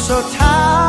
说他